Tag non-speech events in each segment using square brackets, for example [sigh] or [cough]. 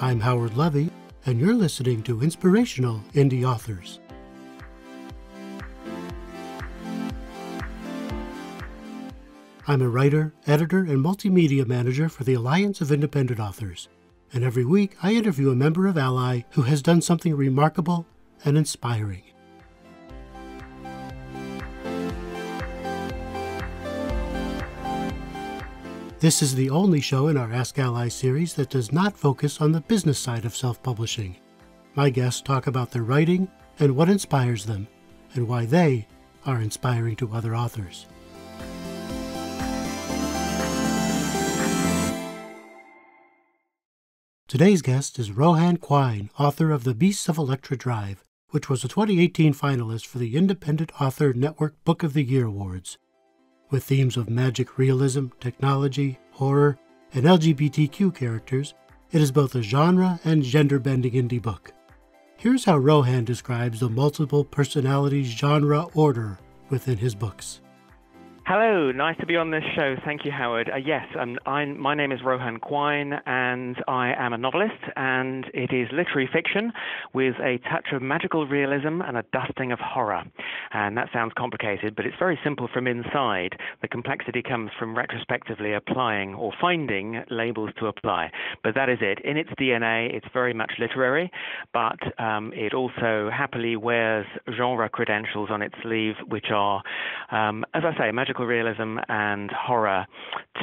I'm Howard Lovy, and you're listening to Inspirational Indie Authors. I'm a writer, editor, and multimedia manager for the Alliance of Independent Authors, and every week I interview a member of ALLi who has done something remarkable and inspiring. This is the only show in our Ask ALLi series that does not focus on the business side of self publishing. My guests talk about their writing and what inspires them, and why they are inspiring to other authors. Today's guest is Rohan Quine, author of The Beasts of Electra Drive, which was a 2018 finalist for the Independent Author Network Book of the Year Awards with themes of magic realism, technology, horror, and LGBTQ characters, it is both a genre and gender bending indie book. Here's how Rohan describes the multiple personalities genre order within his books. Hello, nice to be on this show. Thank you, Howard. Uh, yes, um, my name is Rohan Quine, and I am a novelist, and it is literary fiction with a touch of magical realism and a dusting of horror. And that sounds complicated, but it's very simple from inside. The complexity comes from retrospectively applying or finding labels to apply. But that is it. In its DNA, it's very much literary, but um, it also happily wears genre credentials on its sleeve, which are, um, as I say, magical magical realism and horror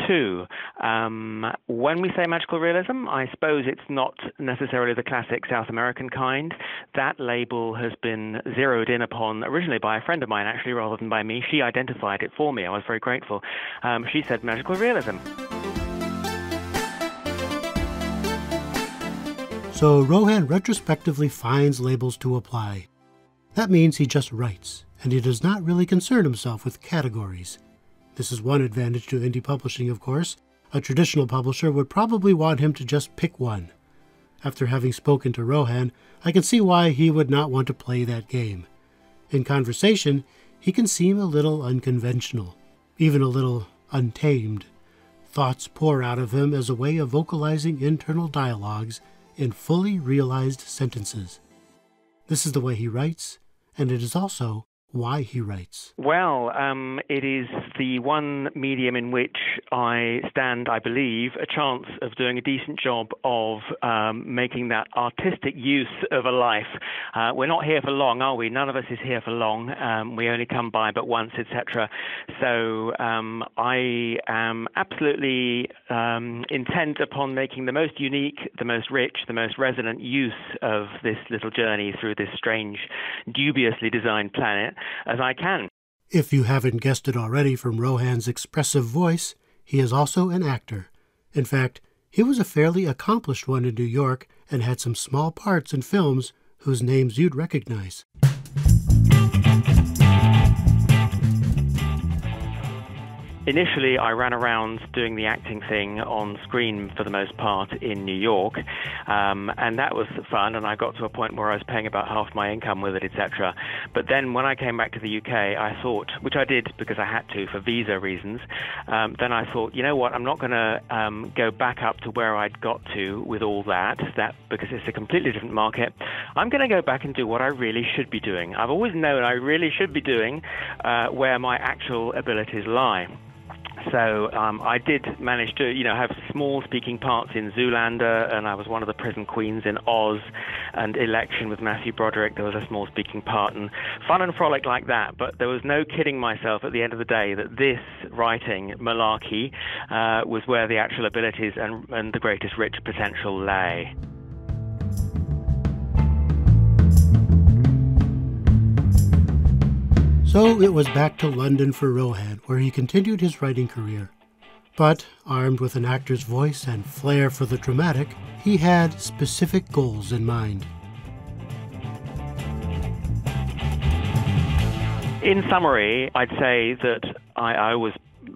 too. Um, when we say magical realism, I suppose it's not necessarily the classic South American kind. That label has been zeroed in upon originally by a friend of mine, actually, rather than by me. She identified it for me. I was very grateful. Um, she said magical realism. So Rohan retrospectively finds labels to apply. That means he just writes, and he does not really concern himself with categories. This is one advantage to indie publishing, of course. A traditional publisher would probably want him to just pick one. After having spoken to Rohan, I can see why he would not want to play that game. In conversation, he can seem a little unconventional, even a little untamed. Thoughts pour out of him as a way of vocalizing internal dialogues in fully realized sentences. This is the way he writes, and it is also why he writes? Well, um, it is the one medium in which I stand, I believe, a chance of doing a decent job of um, making that artistic use of a life. Uh, we're not here for long, are we? None of us is here for long. Um, we only come by but once, etc. So um, I am absolutely um, intent upon making the most unique, the most rich, the most resonant use of this little journey through this strange, dubiously designed planet as I can. If you haven't guessed it already from Rohan's expressive voice, he is also an actor. In fact, he was a fairly accomplished one in New York and had some small parts in films whose names you'd recognize. Initially, I ran around doing the acting thing on screen for the most part in New York, um, and that was fun. And I got to a point where I was paying about half my income with it, etc. But then when I came back to the UK, I thought, which I did because I had to for visa reasons. Um, then I thought, you know what? I'm not going to um, go back up to where I'd got to with all that, that because it's a completely different market. I'm going to go back and do what I really should be doing. I've always known I really should be doing uh, where my actual abilities lie. So um, I did manage to, you know, have small speaking parts in Zoolander, and I was one of the prison queens in Oz, and Election with Matthew Broderick. There was a small speaking part, and fun and frolic like that. But there was no kidding myself at the end of the day that this writing malarkey uh, was where the actual abilities and, and the greatest rich potential lay. So it was back to London for Rohan, where he continued his writing career. But, armed with an actor's voice and flair for the dramatic, he had specific goals in mind. In summary, I'd say that I, I was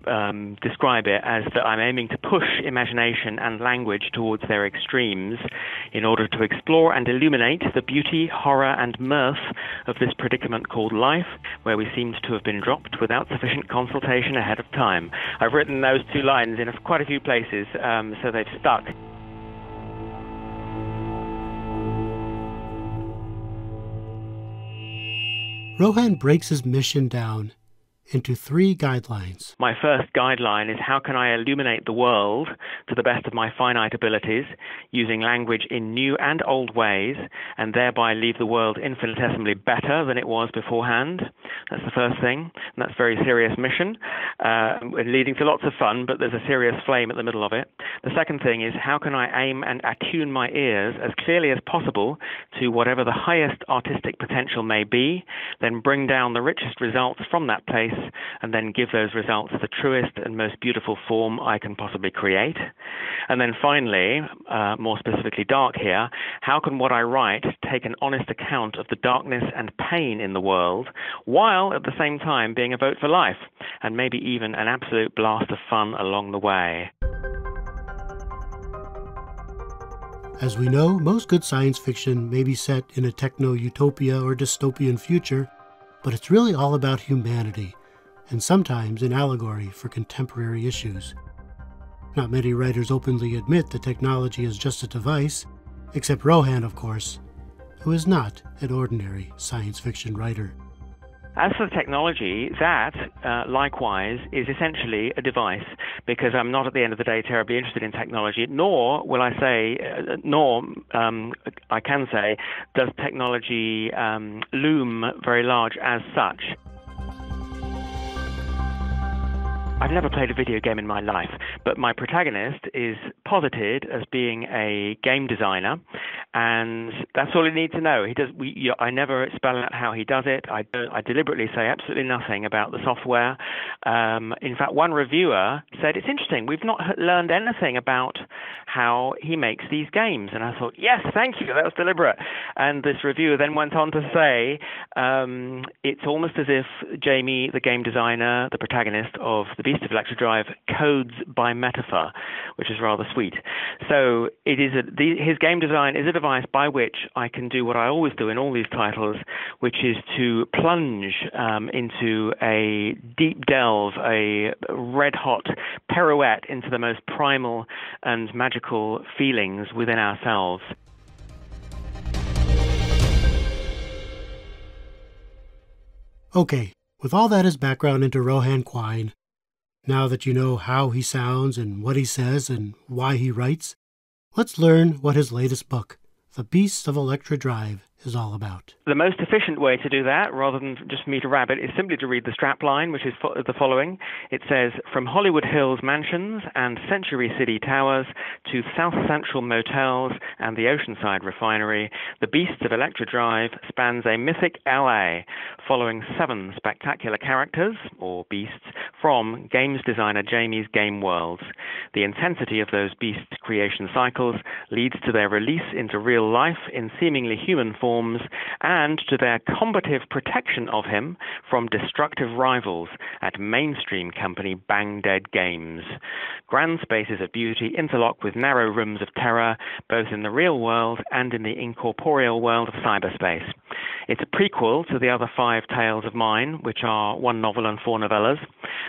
um, describe it as that I'm aiming to push imagination and language towards their extremes in order to explore and illuminate the beauty, horror, and mirth of this predicament called life, where we seemed to have been dropped without sufficient consultation ahead of time. I've written those two lines in quite a few places, um, so they've stuck. Rohan breaks his mission down into three guidelines. My first guideline is how can I illuminate the world to the best of my finite abilities, using language in new and old ways, and thereby leave the world infinitesimally better than it was beforehand. That's the first thing, and that's a very serious mission, uh, leading to lots of fun, but there's a serious flame at the middle of it. The second thing is how can I aim and attune my ears as clearly as possible to whatever the highest artistic potential may be, then bring down the richest results from that place and then give those results the truest and most beautiful form I can possibly create. And then finally, uh, more specifically dark here, how can what I write take an honest account of the darkness and pain in the world while at the same time being a vote for life and maybe even an absolute blast of fun along the way? As we know, most good science fiction may be set in a techno utopia or dystopian future, but it's really all about humanity and sometimes an allegory for contemporary issues. Not many writers openly admit that technology is just a device, except Rohan, of course, who is not an ordinary science fiction writer. As for the technology, that uh, likewise is essentially a device because I'm not at the end of the day terribly interested in technology, nor will I say, uh, nor um, I can say, does technology um, loom very large as such. I've never played a video game in my life, but my protagonist is posited as being a game designer, and that's all you need to know. He does. We, you know, I never spell out how he does it. I, I deliberately say absolutely nothing about the software. Um, in fact, one reviewer said it's interesting. We've not learned anything about how he makes these games, and I thought, yes, thank you. That was deliberate. And this reviewer then went on to say um, it's almost as if Jamie, the game designer, the protagonist of the Beast of Electra Drive codes by metaphor, which is rather sweet. So it is a, the, his game design is a device by which I can do what I always do in all these titles, which is to plunge um, into a deep delve, a red hot pirouette into the most primal and magical feelings within ourselves. Okay, with all that as background into Rohan Quine, now that you know how he sounds and what he says and why he writes, let's learn what his latest book, The Beasts of Electra Drive, is all about. The most efficient way to do that, rather than just meet a rabbit, is simply to read the strap line, which is fo- the following. It says, From Hollywood Hills mansions and Century City towers to South Central motels and the Oceanside refinery, the Beasts of Electra Drive spans a mythic LA, following seven spectacular characters, or beasts, from games designer Jamie's game worlds. The intensity of those beasts' creation cycles leads to their release into real life in seemingly human form and to their combative protection of him from destructive rivals at mainstream company Bang Dead Games. Grand spaces of beauty interlock with narrow rooms of terror, both in the real world and in the incorporeal world of cyberspace. It's a prequel to the other five tales of mine, which are one novel and four novellas.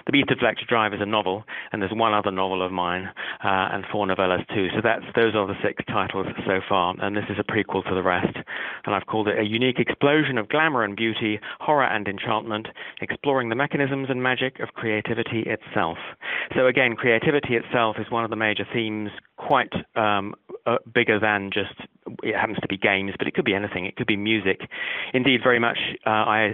The Beast of Electra Drive is a novel, and there's one other novel of mine uh, and four novellas too. So that's those are the six titles so far, and this is a prequel to the rest and I've called it a unique explosion of glamour and beauty, horror and enchantment, exploring the mechanisms and magic of creativity itself. So again, creativity itself is one of the major themes, quite um, uh, bigger than just it happens to be games, but it could be anything. It could be music. Indeed, very much uh, I,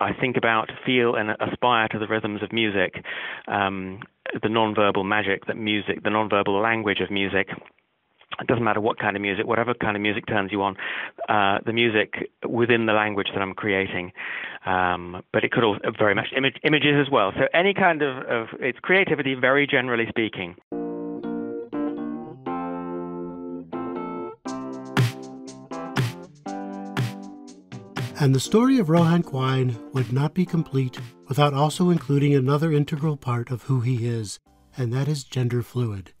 I think about, feel, and aspire to the rhythms of music, um, the non-verbal magic that music, the non-verbal language of music it doesn't matter what kind of music, whatever kind of music turns you on, uh, the music within the language that I'm creating. Um, but it could also very much image, images as well. So any kind of, of it's creativity, very generally speaking. And the story of Rohan Quine would not be complete without also including another integral part of who he is, and that is gender fluid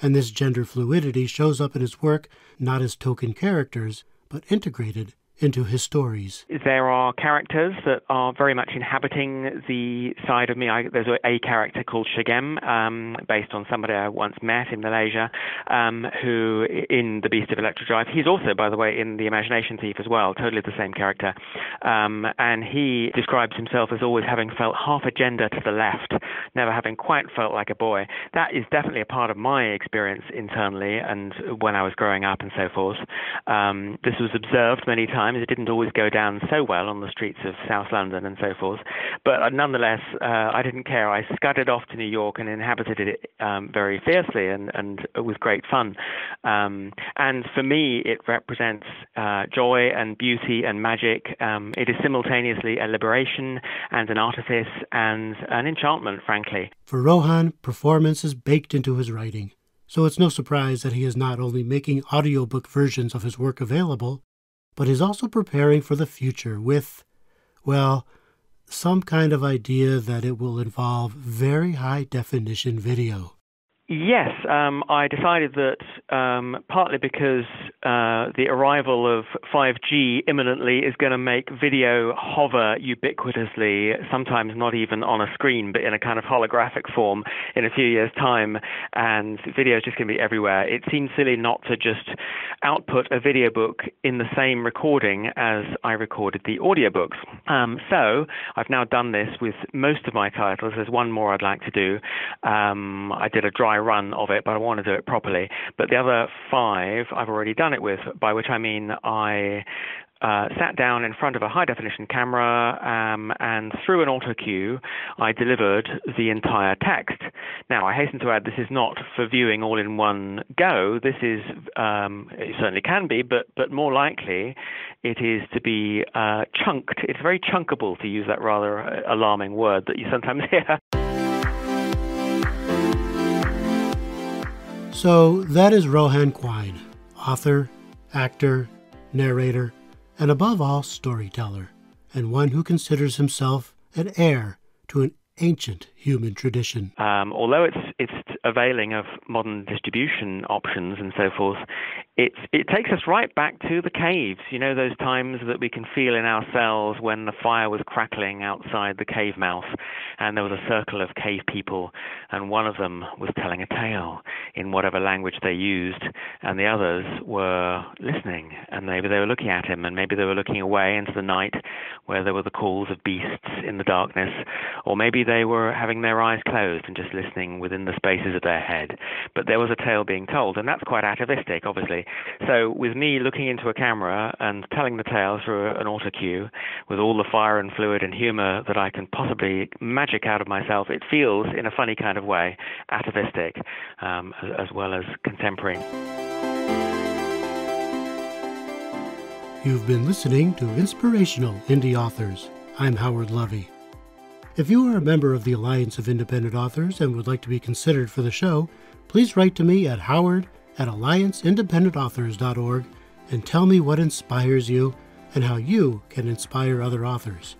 and this gender fluidity shows up in his work not as token characters, but integrated into his stories. There are characters that are very much inhabiting the side of me. I, there's a, character called Shagem, um, based on somebody I once met in Malaysia, um, who in The Beast of Electra Drive. He's also, by the way, in The Imagination Thief as well, totally the same character. Um, and he describes himself as always having felt half a gender to the left, never having quite felt like a boy. That is definitely a part of my experience internally and when I was growing up and so forth. Um, this was observed many times times. It didn't always go down so well on the streets of South London and so forth. But uh, nonetheless, uh, I didn't care. I scudded off to New York and inhabited it um, very fiercely and, and with great fun. Um, and for me, it represents uh, joy and beauty and magic. Um, it is simultaneously a liberation and an artifice and an enchantment, frankly. For Rohan, performance is baked into his writing. So it's no surprise that he is not only making audiobook versions of his work available, but is also preparing for the future with, well, some kind of idea that it will involve very high definition video. Yes, um, I decided that um, partly because uh, the arrival of 5G imminently is going to make video hover ubiquitously, sometimes not even on a screen, but in a kind of holographic form in a few years' time, and video is just going to be everywhere. It seems silly not to just output a video book in the same recording as I recorded the audiobooks. Um, so I've now done this with most of my titles. There's one more I'd like to do. Um, I did a dry run of it, but I want to do it properly. But the other five I've already done it with, by which I mean I uh, sat down in front of a high definition camera um, and through an auto cue, I delivered the entire text. Now, I hasten to add this is not for viewing all in one go. This is, um, it certainly can be, but, but more likely it is to be uh, chunked. It's very chunkable, to use that rather alarming word that you sometimes [laughs] hear. So that is Rohan Quine, author, actor, narrator, and above all, storyteller, and one who considers himself an heir to an ancient human tradition. Um, although it's it's availing of modern distribution options and so forth, it it takes us right back to the caves. You know those times that we can feel in ourselves when the fire was crackling outside the cave mouth, and there was a circle of cave people, and one of them was telling a tale in whatever language they used, and the others were listening, and maybe they were looking at him, and maybe they were looking away into the night where there were the calls of beasts in the darkness, or maybe they were having their eyes closed and just listening within the spaces of their head. But there was a tale being told, and that's quite atavistic, obviously. So with me looking into a camera and telling the tale through an auto cue, with all the fire and fluid and humor that I can possibly magic out of myself, it feels, in a funny kind of way, atavistic um, as well as contemporary. You've been listening to Inspirational Indie Authors. I'm Howard Lovy. If you are a member of the Alliance of Independent Authors and would like to be considered for the show, please write to me at howard at allianceindependentauthors.org and tell me what inspires you and how you can inspire other authors.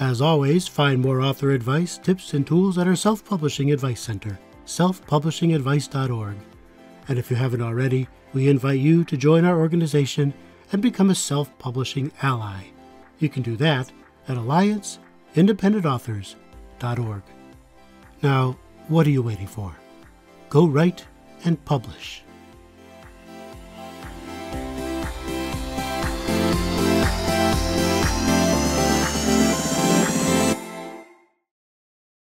As always, find more author advice, tips, and tools at our Self Publishing Advice Center, selfpublishingadvice.org. And if you haven't already, we invite you to join our organization and become a self publishing ally. You can do that at allianceindependentauthors.org. Now, what are you waiting for? Go write and publish.